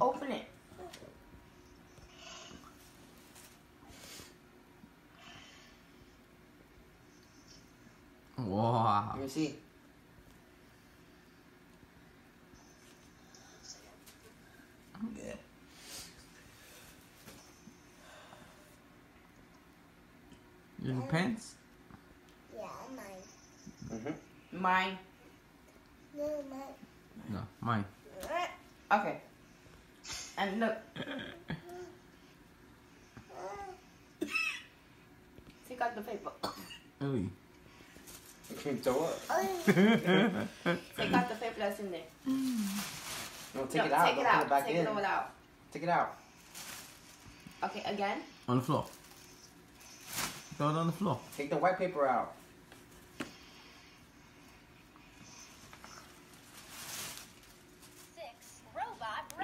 Open it. Wow. Let me see. Good. Your pants? Yeah, mine. Mm-hmm. Mine. No, mine. No, mine. Okay. And look. Take out the paper. Ooh. Throw up. Take out the paper that's in there. No, take No, it out. Take Don't it put out. it back take in. it all out. Take it out. Okay, again. On the floor. Throw it on the floor. Take the white paper out.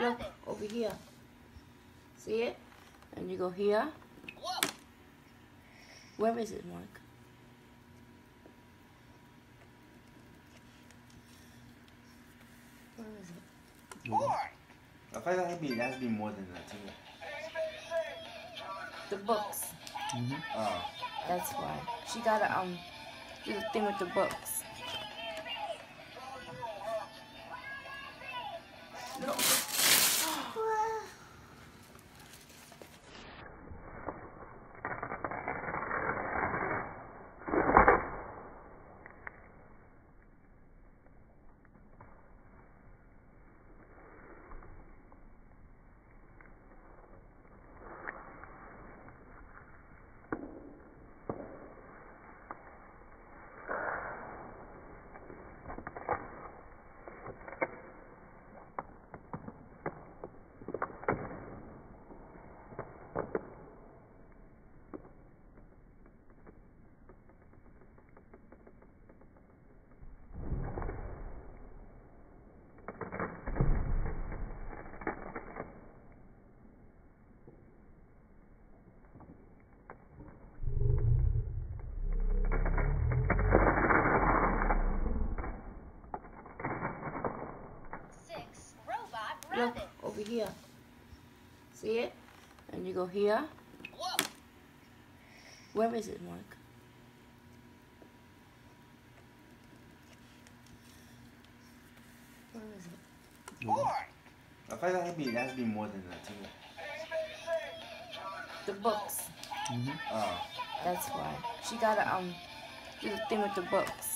Look over here. See it? And you go here. Whoa. Where is it, Mark? Where is it? Four. I feel like that has to be, that has to be more than that, too. The books. Oh. That's why. She got a um little thing with the books. No. Look over here. See it? And you go here. Whoa. Where is it, Mark? Where is it? I feel like that has to be, that has to be more than that, too. The books. Oh. That's why. She got a um little thing with the books.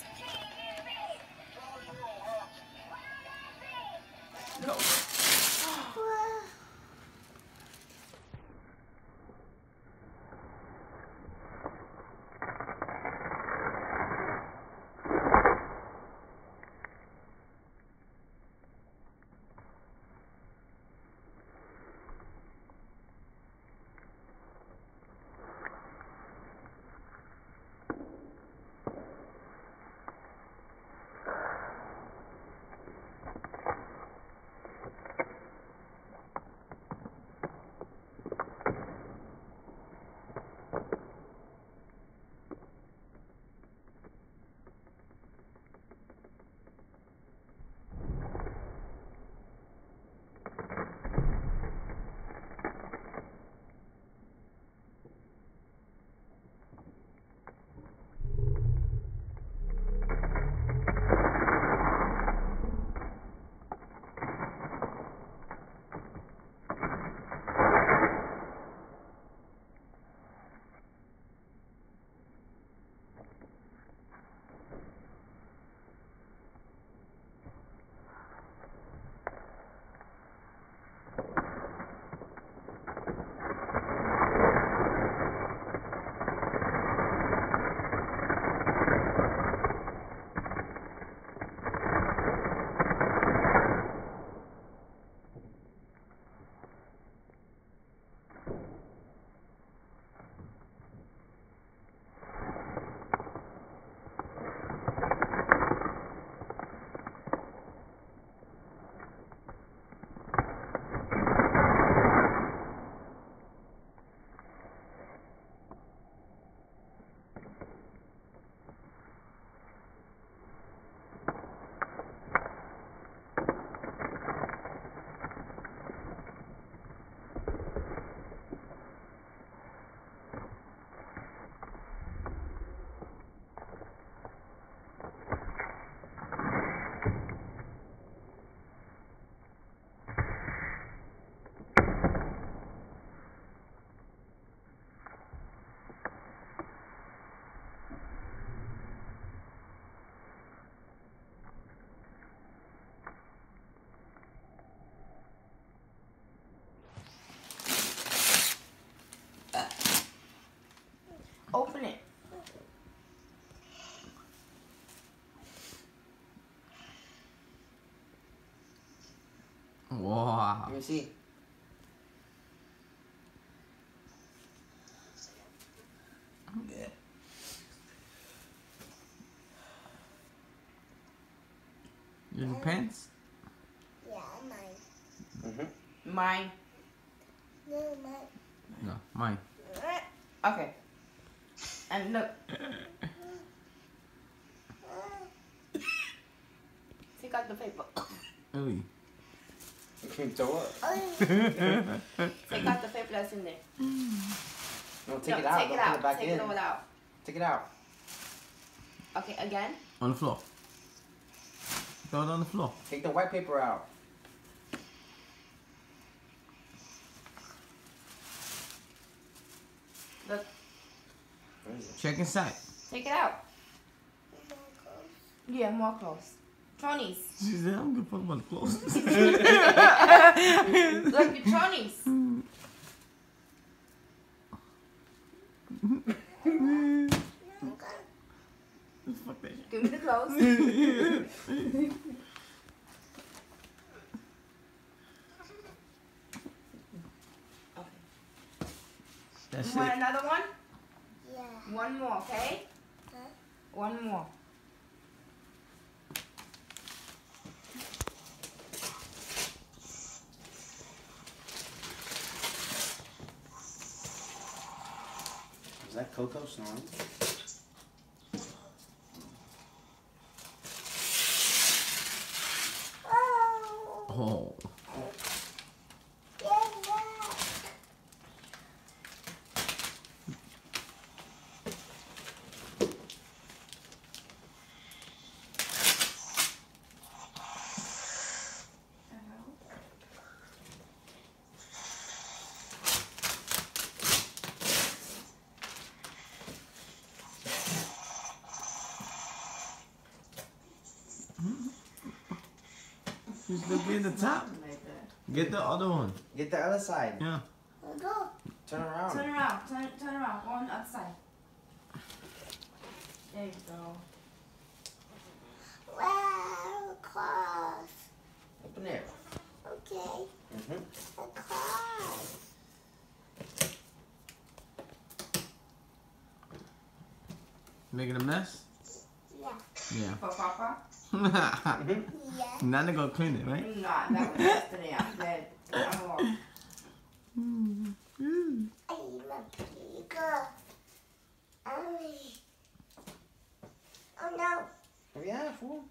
Wow. Let me see. Your pants? Yeah, mine. Mm-hmm. Mine. No, mine. No, mine. Okay. And look. Take out the paper. Ooh. So what? Take out the paper that's in there. No, take no, it out. Take Don't it put out. it back take in. it all out. Take it out. Okay, again. On the floor. Throw it on the floor. Take the white paper out. Look. Where is it? Check inside. Take it out. Yeah, more close. Tronies. She said, I don't give a fuck about the clothes. like your tronies. fuck that shit. Give me the clothes. okay. That's You want it. another one? Yeah. One more, okay? Huh? One more. That Coco snoring? You still get the top. Get the other one. Get the other side. Yeah. Go. Turn around. Turn around. Turn, turn around. Go on the other side. There you go. Well, close. Open it. Okay. Mm-hmm. A close. Making a mess? Yeah. Yeah. For Papa? Mm-hmm. Yeah. gonna clean it, right? I'm not. That was yesterday. I'm dead. I'm off. I'm a bigger. Mommy. Oh no. Yeah, fool.